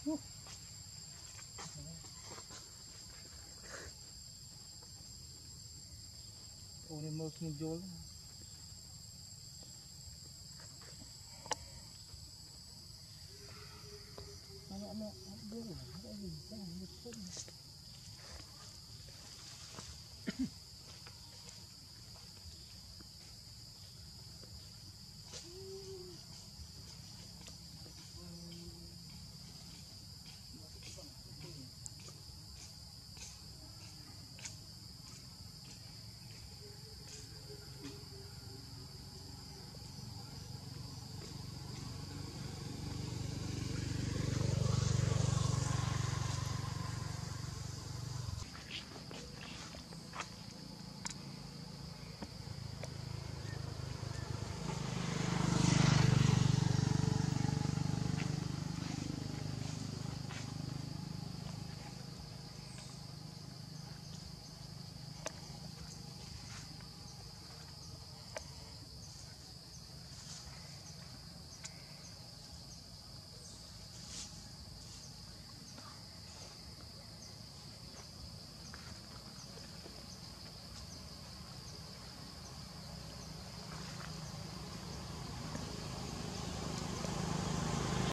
Tony Milk ni Joel. Anak-anak, aduh, ada yang bisa, ada yang bisa.